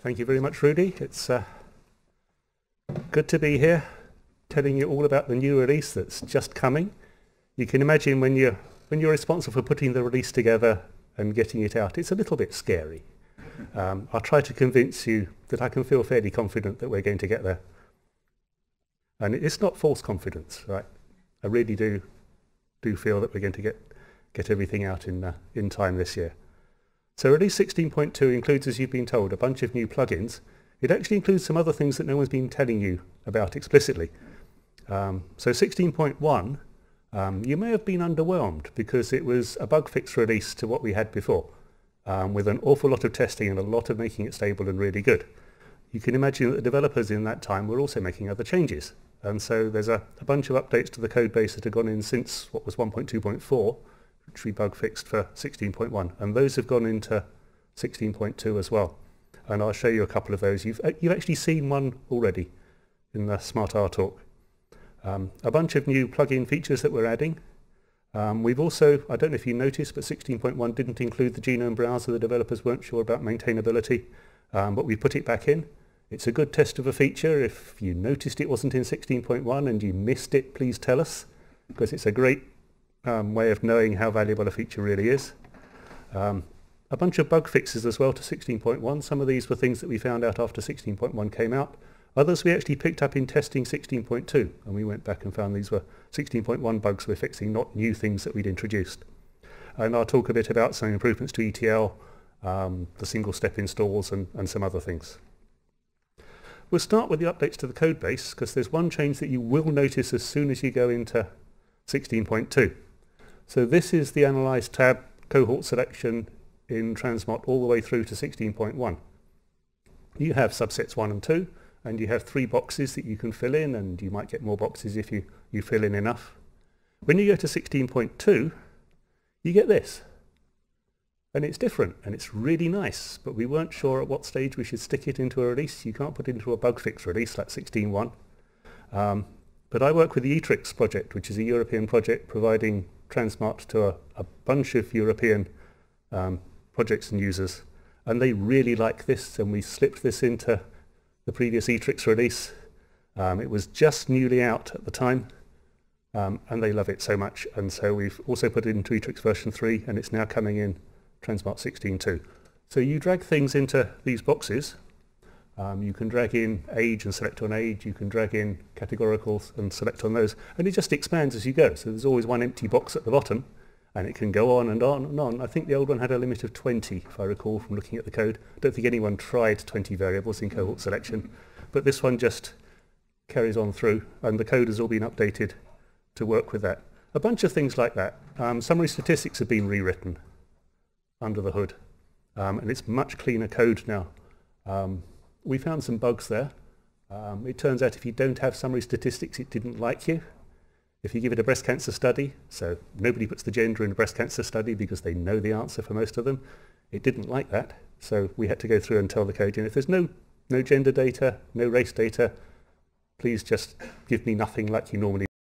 Thank you very much, Rudy. It's uh, good to be here, telling you all about the new release that's just coming. You can imagine when you're, when you're responsible for putting the release together and getting it out, it's a little bit scary. Um, I'll try to convince you that I can feel fairly confident that we're going to get there. And it's not false confidence, right? I really do do feel that we're going to get get everything out in uh, in time this year. So release 16.2 includes, as you've been told, a bunch of new plugins. It actually includes some other things that no one's been telling you about explicitly. Um, so 16.1, um, you may have been underwhelmed because it was a bug fix release to what we had before, um, with an awful lot of testing and a lot of making it stable and really good. You can imagine that the developers in that time were also making other changes. And so there's a, a bunch of updates to the code base that have gone in since what was 1.2.4, we bug fixed for 16.1. And those have gone into 16.2 as well. And I'll show you a couple of those. You've, uh, you've actually seen one already in the SmartR talk. Um, a bunch of new plugin features that we're adding. Um, we've also, I don't know if you noticed, but 16.1 didn't include the genome browser. The developers weren't sure about maintainability, um, but we put it back in. It's a good test of a feature. If you noticed it wasn't in 16.1 and you missed it, please tell us, because it's a great um, way of knowing how valuable a feature really is. Um, a bunch of bug fixes as well to 16.1. Some of these were things that we found out after 16.1 came out. Others we actually picked up in testing 16.2, and we went back and found these were 16.1 bugs we're fixing, not new things that we'd introduced. And I'll talk a bit about some improvements to ETL, um, the single-step installs, and, and some other things. We'll start with the updates to the code base because there's one change that you will notice as soon as you go into 16.2. So this is the Analyze tab cohort selection in Transmart all the way through to 16.1. You have subsets 1 and 2 and you have three boxes that you can fill in and you might get more boxes if you, you fill in enough. When you go to 16.2 you get this and it's different and it's really nice but we weren't sure at what stage we should stick it into a release you can't put it into a bug fix release like 16.1 um, but I work with the eTRIKS project which is a European project providing Transmart to a, a bunch of European um, projects and users and they really like this and we slipped this into the previous eTRIKS release um, it was just newly out at the time um, and they love it so much and so we've also put it into eTRIKS version 3 and it's now coming in Transmart 16.2. So you drag things into these boxes. Um, you can drag in age and select on age. You can drag in categoricals and select on those. And it just expands as you go. So there's always one empty box at the bottom and it can go on and on and on. I think the old one had a limit of 20, if I recall from looking at the code. I don't think anyone tried 20 variables in cohort selection, but this one just carries on through, and the code has all been updated to work with that. A bunch of things like that. Um, summary statistics have been rewritten under the hood. Um, and it's much cleaner code now. Um, we found some bugs there. Um, it turns out if you don't have summary statistics, it didn't like you. If you give it a breast cancer study, so nobody puts the gender in a breast cancer study because they know the answer for most of them, it didn't like that. So we had to go through and tell the code, you know, if there's no, no gender data, no race data, please just give me nothing like you normally